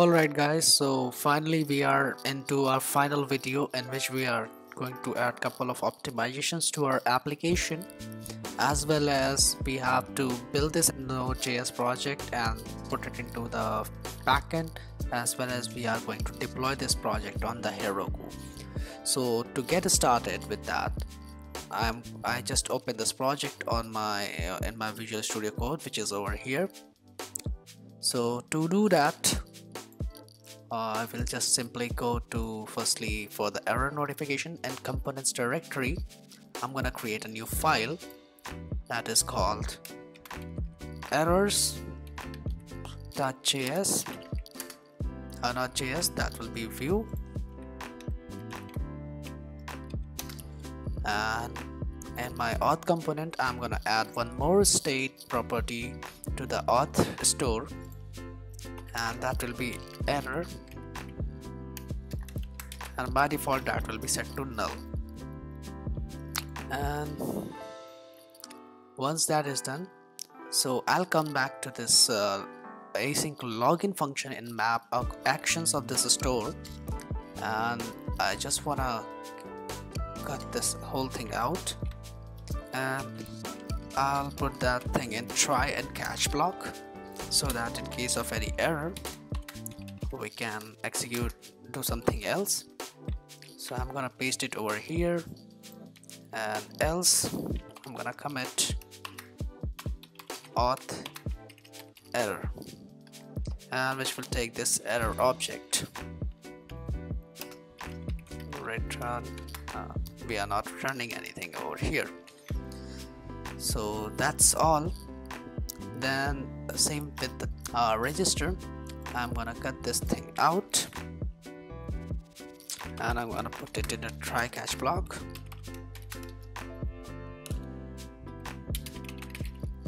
Alright guys, so finally we are into our final video in which we are going to add couple of optimizations to our application as well as we have to build this Node.js project and put it into the backend as well as we are going to deploy this project on the Heroku. So to get started with that, I'm I just opened this project on my in my Visual Studio Code which is over here. So to do that I will just simply go to firstly for the error notification and components directory I'm gonna create a new file that is called errors.js uh, not js that will be vue. And in my auth component I'm gonna add one more state property to the auth store and that will be error and by default that will be set to null. And once that is done so I'll come back to this uh, async login function in map actions of this store. And I just wanna cut this whole thing out. And I'll put that thing in try and catch block so that in case of any error we can execute do something else so I'm gonna paste it over here. And else I'm gonna commit auth error. And which will take this error object. Return uh, we are not returning anything over here. So that's all. Then same with uh, register. I'm gonna cut this thing out and I'm gonna put it in a try catch block.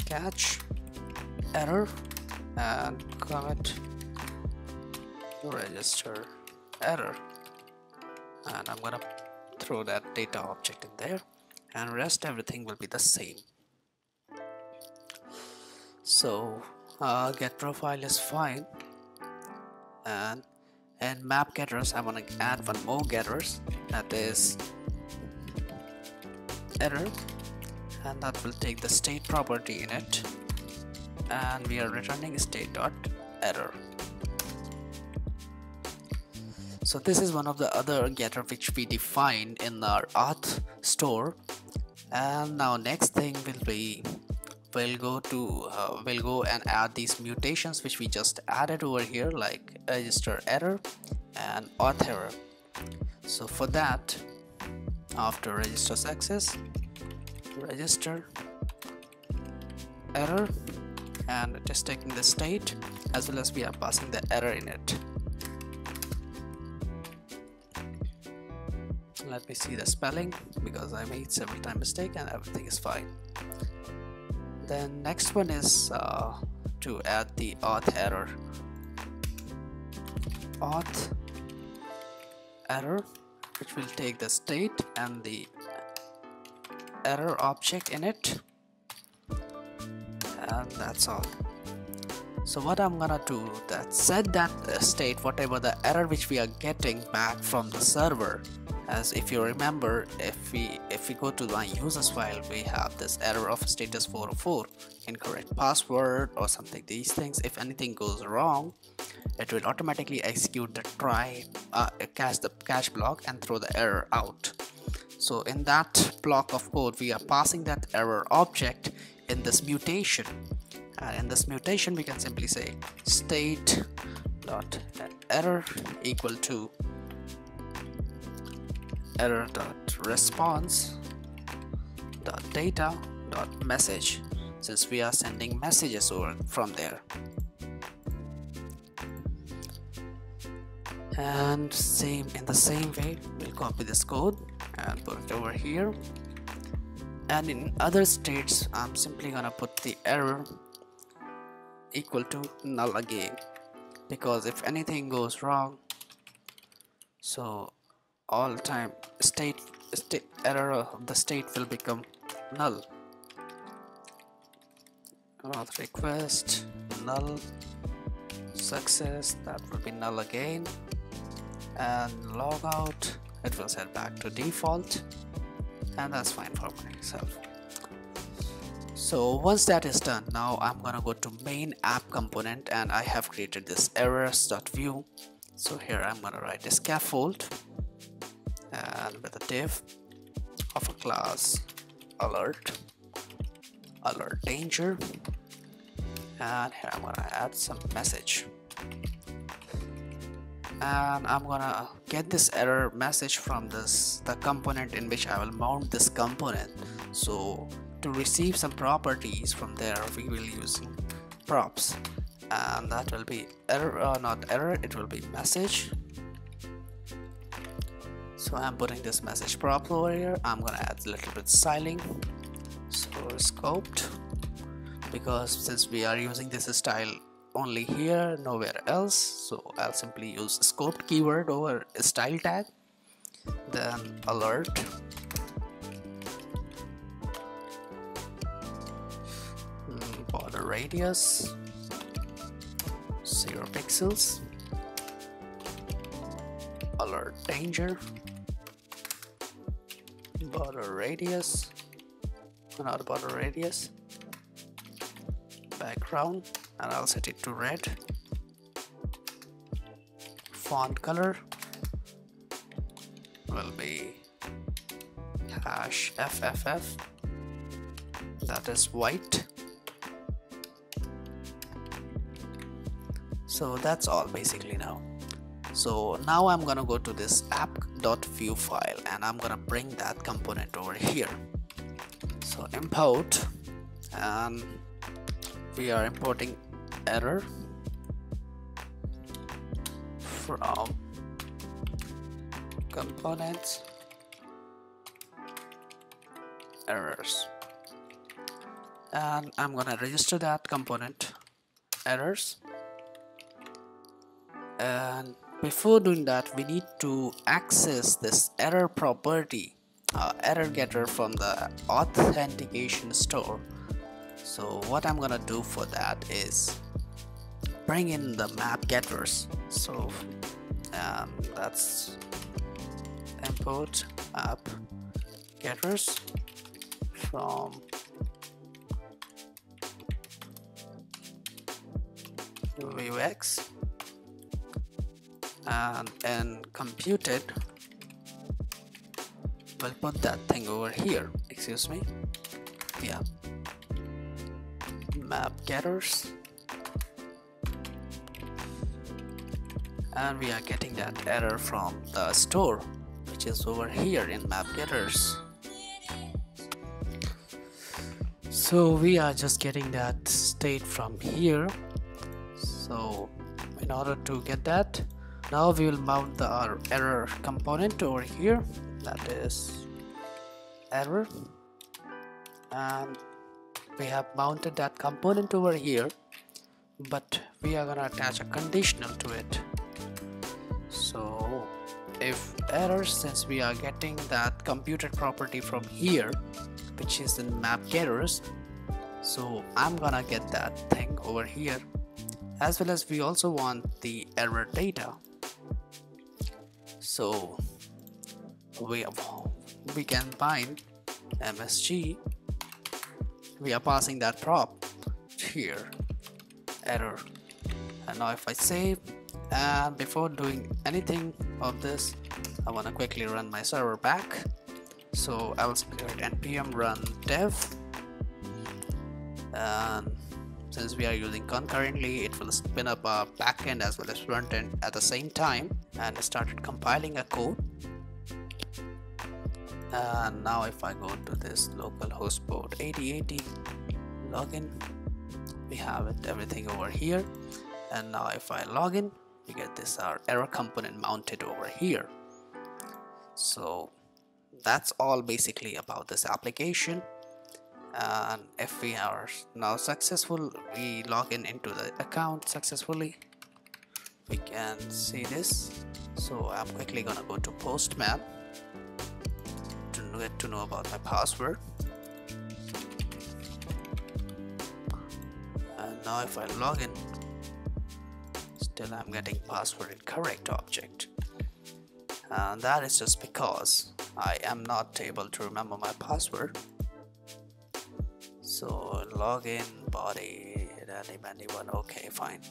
Catch error and commit register error. And I'm gonna throw that data object in there. And rest everything will be the same. So uh, get profile is fine. And and map getters I want to add one more getters. That is error and that will take the state property in it. And we are returning state dot error so this is one of the other getter which we defined in our auth store. And now next thing will be we'll go to uh, we'll go and add these mutations which we just added over here like register error and auth error. So for that after register success register error and it is taking the state as well as we are passing the error in it. Let me see the spelling because I made several time mistake and everything is fine then next one is uh, to add the auth error. Auth error which will take the state and the error object in it. And that's all. So what I'm gonna do that set that state whatever the error which we are getting back from the server as if you remember if we if we go to my users file we have this error of status 404 incorrect password or something. These things if anything goes wrong it will automatically execute the try uh, catch the catch block and throw the error out. So in that block of code we are passing that error object in this mutation. And in this mutation we can simply say state dot error equal to error dot response dot data message since we are sending messages over from there. And same in the same way we'll copy this code and put it over here. And in other states I'm simply gonna put the error equal to null again. Because if anything goes wrong so all time state state error the state will become null. Request null. Success that will be null again. And log out it will set back to default. And that's fine for myself. So once that is done now I'm gonna go to main app component and I have created this errors.vue so here I'm gonna write a scaffold with a div of a class alert alert danger and here I'm gonna add some message. And I'm gonna get this error message from this the component in which I will mount this component. So to receive some properties from there we will use props. And that will be error uh, not error it will be message so I'm putting this message prop over here. I'm gonna add a little bit styling. So scoped. Because since we are using this style only here nowhere else so I'll simply use scoped keyword over style tag then alert. Hmm, border radius 0 pixels. Alert danger border radius. Not border radius. Background and I'll set it to red. Font color will be hash FFF that is white. So that's all basically now so now I'm gonna go to this app.vue file and I'm gonna bring that component over here. So import and we are importing error from components errors. And I'm gonna register that component errors and before doing that we need to access this error property uh, error getter from the authentication store. So what I'm gonna do for that is bring in the map getters. So um, that's import app getters from Vuex and in computed. We'll put that thing over here excuse me. Yeah. Map getters. And we are getting that error from the store which is over here in map getters. So we are just getting that state from here. So in order to get that now we will mount the er, error component over here. That is error. And we have mounted that component over here. But we are gonna attach a conditional to it. So if error since we are getting that computed property from here which is in map getters so I'm gonna get that thing over here. As well as we also want the error data so we we can bind msg we are passing that prop. Here. Error. And now if I save and before doing anything of this I want to quickly run my server back. So I will write npm run dev. And since we are using concurrently it will spin up a backend as well as frontend at the same time and started compiling a code. And now if I go to this localhost port 8080 login we have it everything over here. And now if I log in we get this our error component mounted over here. So that's all basically about this application and we are now successful we log in into the account successfully. We can see this. So I'm quickly gonna go to postman to get to know about my password. And now if I log in still I'm getting password incorrect object. And that is just because I am not able to remember my password so login body anyone okay fine.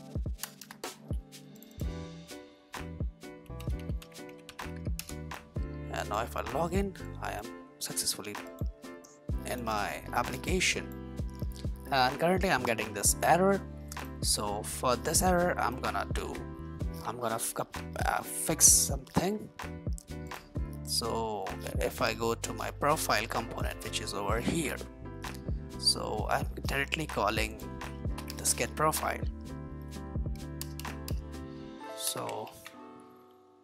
And now if I log in I am successfully in my application. And currently I'm getting this error. So for this error I'm gonna do I'm gonna uh, fix something. So if I go to my profile component which is over here so I'm directly calling this get profile. So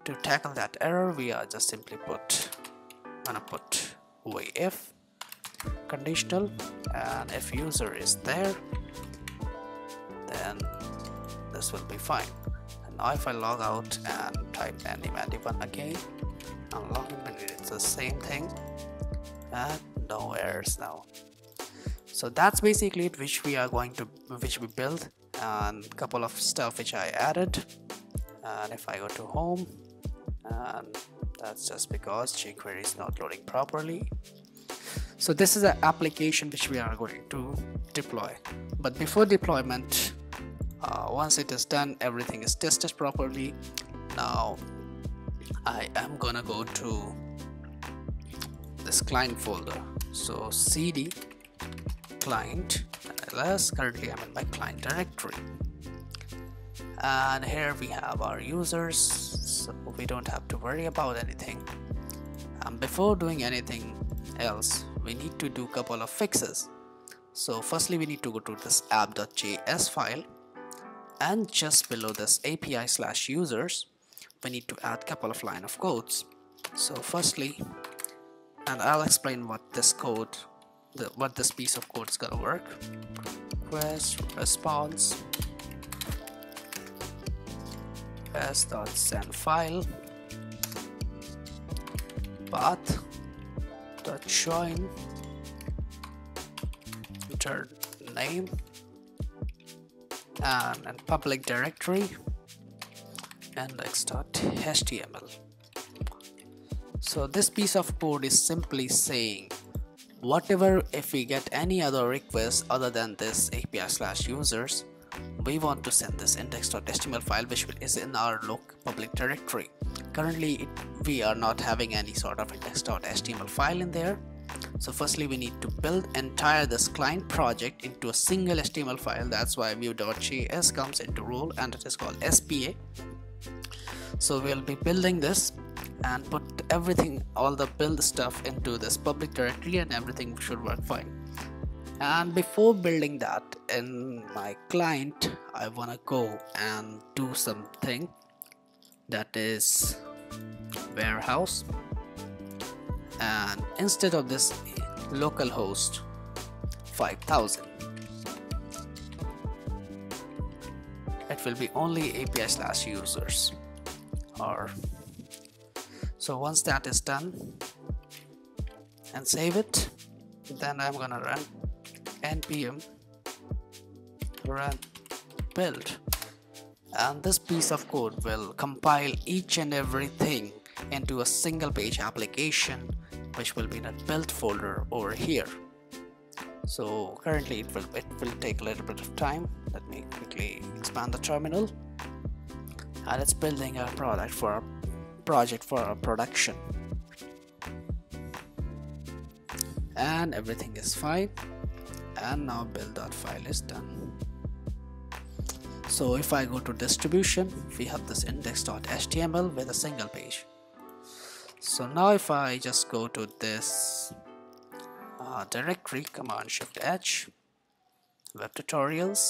to tackle that error we are just simply put gonna put way if conditional. And if user is there then this will be fine. And now if I log out and type anyman1 again and log in. It's the same thing. And no errors now so that's basically it which we are going to which we build and couple of stuff which I added. And if I go to home and that's just because jQuery is not loading properly. So this is an application which we are going to deploy. But before deployment uh, once it is done everything is tested properly. Now I am gonna go to this client folder. So cd client. Uh, Ls currently I'm in my client directory. And here we have our users so we don't have to worry about anything. And before doing anything else we need to do a couple of fixes. So firstly we need to go to this app.js file. And just below this API slash users we need to add couple of line of codes. So firstly and I'll explain what this code the, what this piece of code is gonna work. Request response. S.send file. Path dot join. Enter name. And, public directory. And public directory index.html so this piece of code is simply saying whatever if we get any other requests other than this API slash users we want to send this index.html file which is in our local public directory. Currently it, we are not having any sort of index.html file in there. So firstly we need to build entire this client project into a single html file. That's why vue.js comes into role and it is called spa so we'll be building this and put everything all the build stuff into this public directory and everything should work fine. And before building that in my client I wanna go and do something that is warehouse. And instead of this localhost 5000 it will be only API slash users or so once that is done and save it then I'm gonna run npm run build. And this piece of code will compile each and everything into a single page application which will be in a build folder over here. So currently it will it will take a little bit of time. Let me quickly expand the terminal. And it's building a product for a project for a production. And everything is fine. And now build.file is done. So if I go to distribution we have this index.html with a single page. So now if I just go to this uh, directory command shift h web tutorials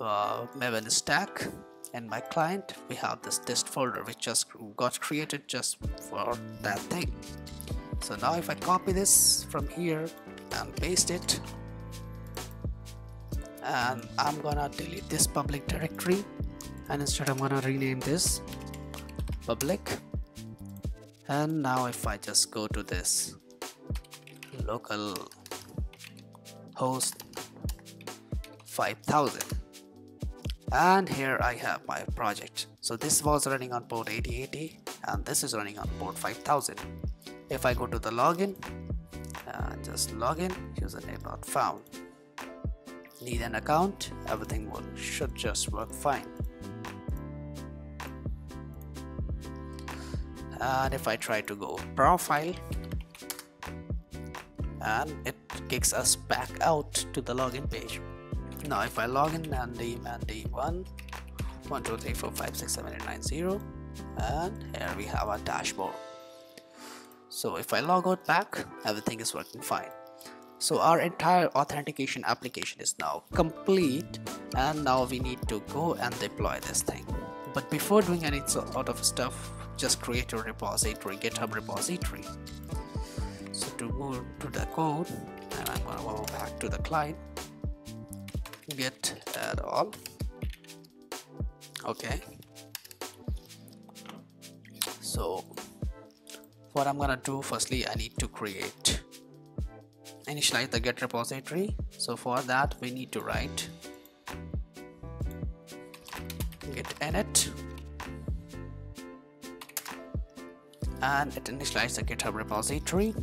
uh, Maven stack in my client we have this dist folder which just got created just for that thing. So now if I copy this from here and paste it and I'm gonna delete this public directory. And instead I'm gonna rename this public. And now if I just go to this local host 5000 and here I have my project. So this was running on port 8080 and this is running on port 5000 if I go to the login uh, just login username not found. Need an account everything will should just work fine. And if I try to go profile and it kicks us back out to the login page now if I log in Mandy Mandy 1 1 2 3 4 5 6 7 8 9 0 and here we have our dashboard. So if I log out back everything is working fine. So our entire authentication application is now complete and now we need to go and deploy this thing. But before doing any sort of stuff just create your repository github repository. So to go to the code and I'm gonna go back to the client git add all. Okay. So what I'm gonna do firstly I need to create initialize the git repository. So for that we need to write git init and it initializes the github repository.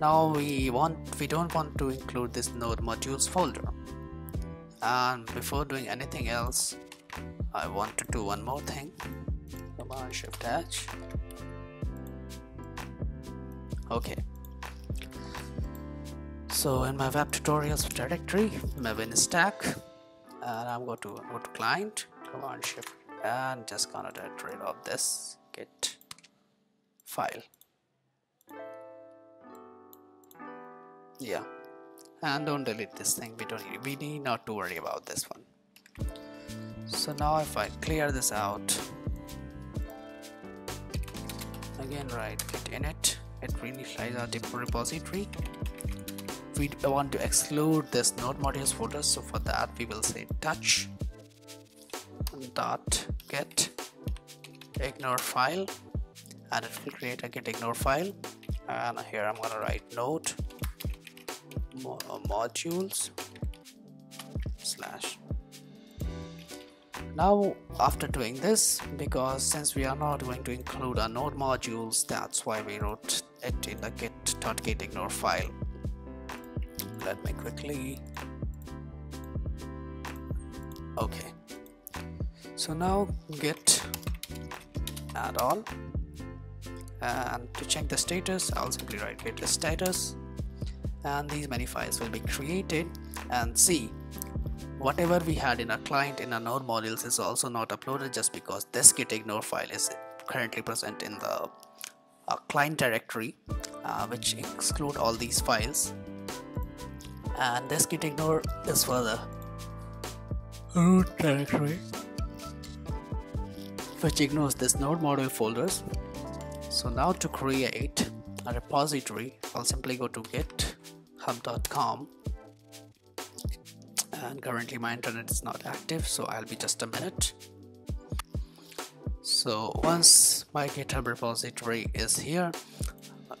Now we want we don't want to include this node modules folder and before doing anything else I want to do one more thing. Command shift H. Okay. So in my web tutorials directory Maven stack and I'm going to go to client. Command shift and just gonna get rid of this git file. Yeah and don't delete this thing. We don't need, we need not to worry about this one. So now if I clear this out again right git init it. Really flies our repository. We want to exclude this node modules folder so for that we will say touch dot get ignore file and it will create a gitignore file. And here I'm gonna write node modules slash. Now after doing this because since we are not going to include our node modules that's why we wrote it in the git.gitignore ignore file. Let me quickly. Okay. So now git add all and to check the status I'll simply write git status and these many files will be created and see. Whatever we had in our client in our node modules is also not uploaded just because this git ignore file is currently present in the uh, client directory uh, which exclude all these files. And this git ignore is for the root directory which ignores this node module folders. So now to create a repository I'll simply go to git hub.com and currently my internet is not active so I'll be just a minute. So once my github repository is here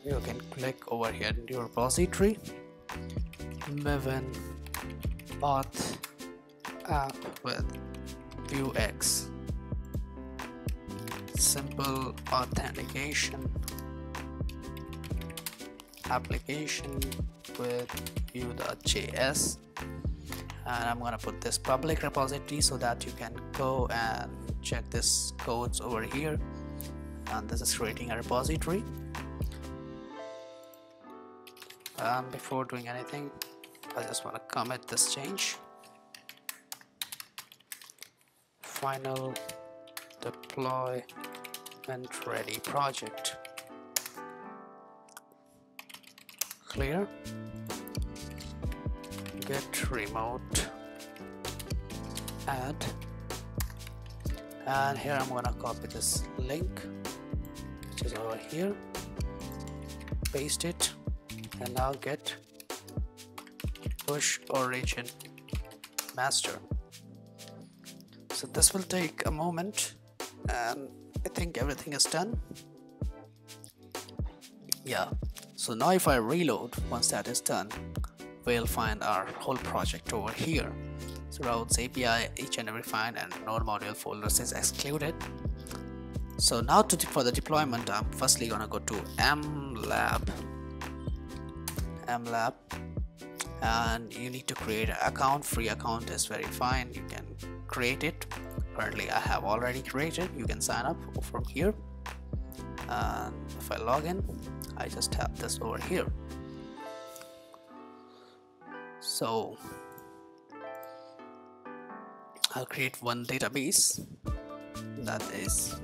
you can click over here in your repository Maven Auth app with Vuex simple authentication application with vue.js and I'm gonna put this public repository so that you can go and check this codes over here. And this is creating a repository. And before doing anything I just want to commit this change. Final deploy and ready project clear. Git remote. Add. And here I'm gonna copy this link which is over here. Paste it. And now git push origin master. So this will take a moment and I think everything is done. Yeah so now if I reload once that is done we'll find our whole project over here. Routes API each and every file and node module folders is excluded. So now to for the deployment I'm firstly gonna go to mlab mlab and you need to create an account. Free account is very fine. You can create it. Currently I have already created. You can sign up from here. And if I log in I just have this over here. So I'll create one database that is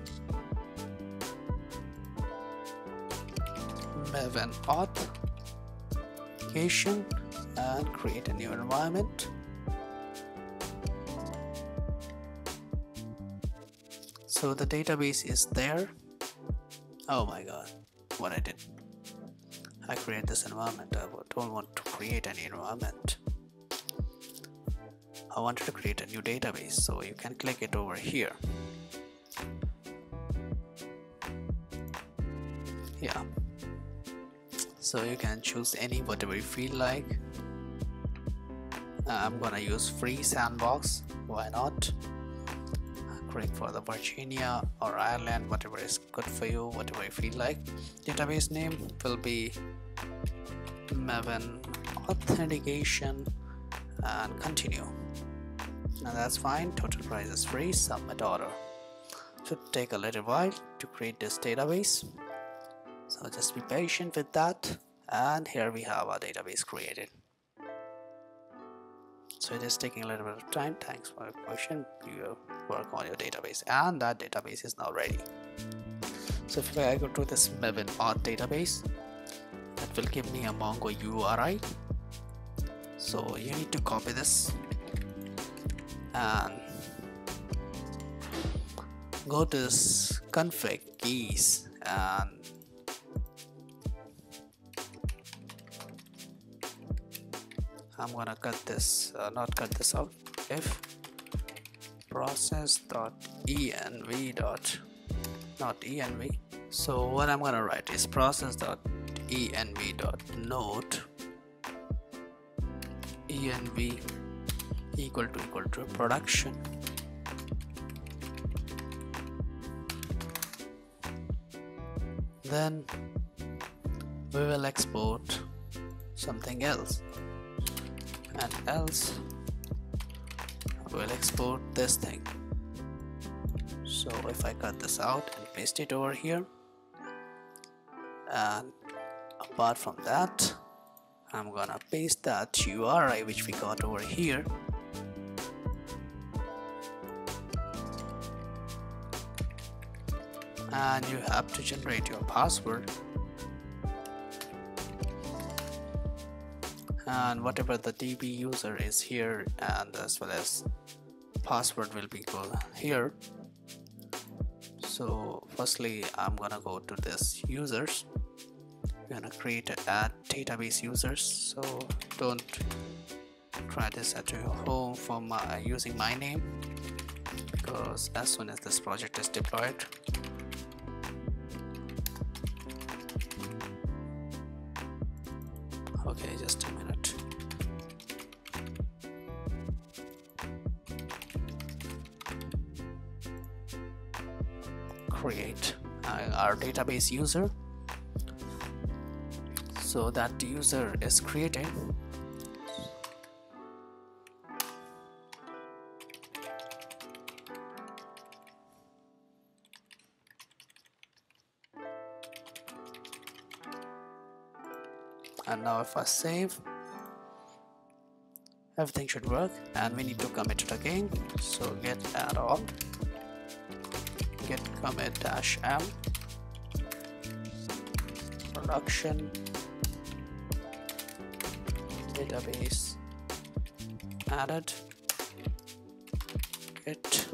Maven authentication and create a new environment. So the database is there. Oh my god what I did I create this environment. I don't want to create any environment. I wanted to create a new database so you can click it over here. Yeah. So you can choose any whatever you feel like. Uh, I'm gonna use free sandbox. Why not for the Virginia or Ireland whatever is good for you whatever you feel like. Database name will be Maven authentication and continue. Now that's fine. Total price is free. Submit order. Should take a little while to create this database. So just be patient with that. And here we have our database created so it is taking a little bit of time. Thanks for your question. You work on your database and that database is now ready. So if I go to this Maven database that will give me a Mongo URI so you need to copy this and go to this config keys and I'm gonna cut this uh, not cut this out if process dot not env so what I'm gonna write is process dot node env equal to equal to production. Then we will export something else and else we'll export this thing. So if I cut this out and paste it over here and apart from that I'm gonna paste that URI which we got over here. And you have to generate your password and whatever the DB user is here and as well as password will be go here. So firstly I'm gonna go to this users. I'm gonna create a database users. So don't try this at your home for my using my name because as soon as this project is deployed create uh, our database user. So that user is created. And now if I save everything should work. And we need to commit it again. So git add all commit dash m production. Database. Added. Git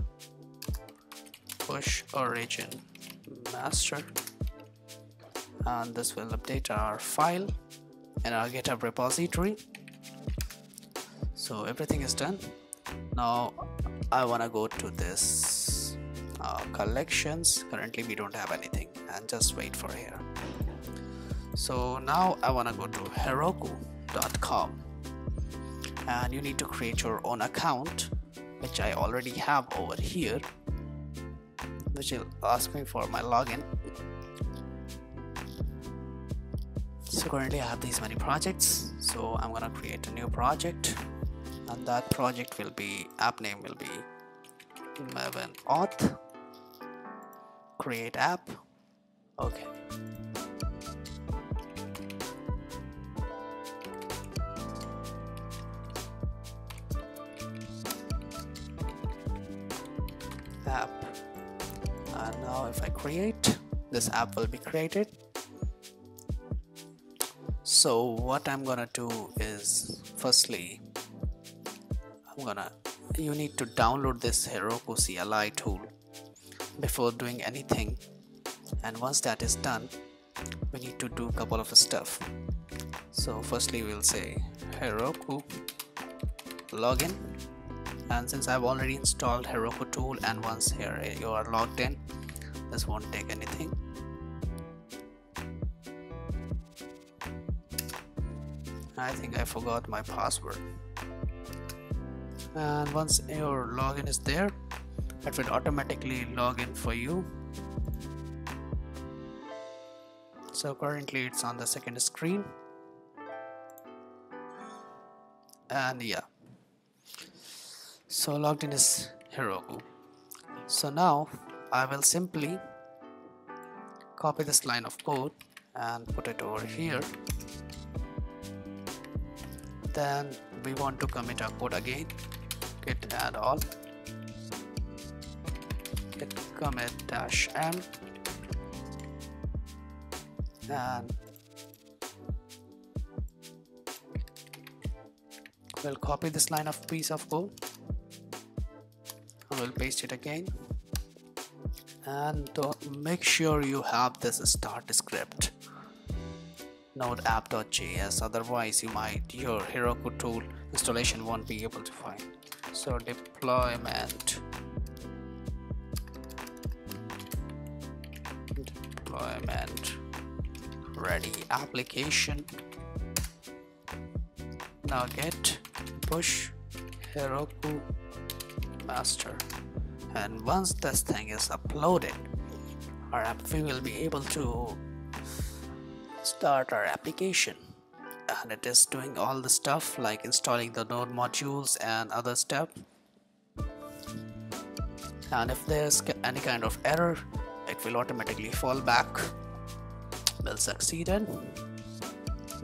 push origin master. And this will update our file in our github repository. So everything is done. Now I wanna go to this uh, collections. Currently we don't have anything. And just wait for here. So now I wanna go to heroku.com and you need to create your own account which I already have over here which will ask me for my login. So currently I have these many projects. So I'm gonna create a new project. And that project will be app name will be Maven auth create app. Okay. App. And now if I create this app will be created. So what I'm gonna do is firstly I'm gonna you need to download this Heroku CLI tool before doing anything. And once that is done we need to do a couple of stuff. So firstly we'll say Heroku login. And since I've already installed Heroku tool and once here you are logged in this won't take anything. I think I forgot my password. And once your login is there it will automatically log in for you. So currently it's on the second screen. And yeah. So logged in is Heroku. So now I will simply copy this line of code and put it over here. Then we want to commit our code again. Git add all commit dash m. And we'll copy this line of piece of code. And we'll paste it again. And make sure you have this start script node app.js otherwise you might your Heroku tool installation won't be able to find. So deployment deployment ready. Application. Now git push. Heroku. Master. And once this thing is uploaded our app we will be able to start our application. And it is doing all the stuff like installing the node modules and other stuff. And if there's any kind of error it will automatically fall back will succeeded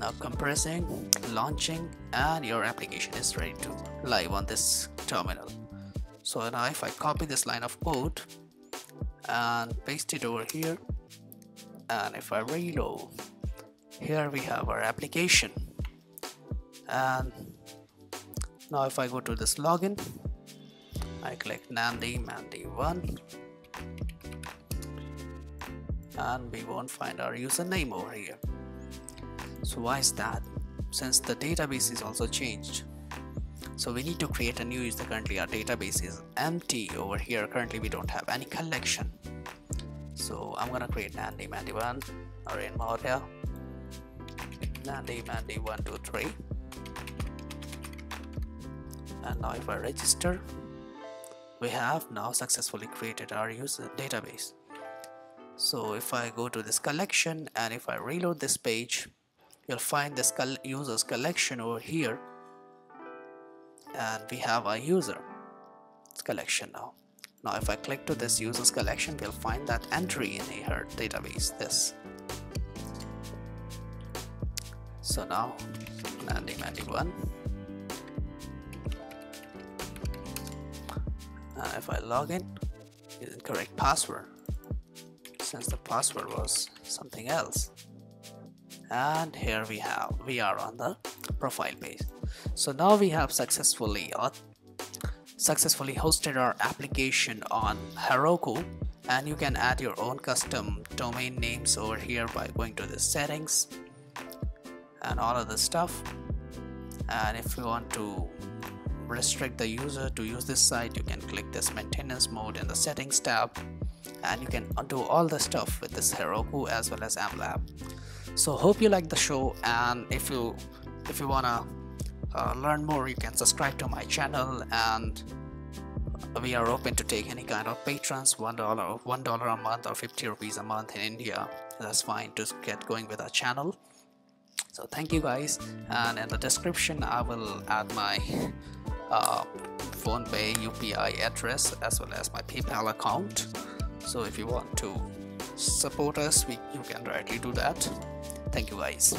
now compressing launching and your application is ready to live on this terminal. So now if I copy this line of code and paste it over here and if I reload here we have our application. And now if I go to this login I click Nandi Mandy 1 and we won't find our username over here. So why is that? Since the database is also changed. So we need to create a new user. Currently our database is empty over here. Currently we don't have any collection. So I'm gonna create Nandi Mandy 1 or in Maurya Nandi Mandy 123 and now if I register we have now successfully created our user database so if I go to this collection and if I reload this page you'll find this users collection over here. And we have a user collection now. Now if I click to this users collection we'll find that entry in here database this. So now Mandy Mandy 1 and if I log in using correct password since the password was something else. And here we have we are on the profile page. So now we have successfully successfully hosted our application on Heroku. And you can add your own custom domain names over here by going to the settings and all of the stuff. And if you want to restrict the user to use this site you can click this maintenance mode in the settings tab and you can do all the stuff with this Heroku as well as mLab. So hope you like the show. And if you if you wanna uh, learn more you can subscribe to my channel. And we are open to take any kind of patrons. One dollar one dollar a month or 50 rupees a month in india. That's fine to get going with our channel. So thank you guys. And in the description i will add my uh, phone pay upi address as well as my paypal account so if you want to support us we, you can directly do that. Thank you guys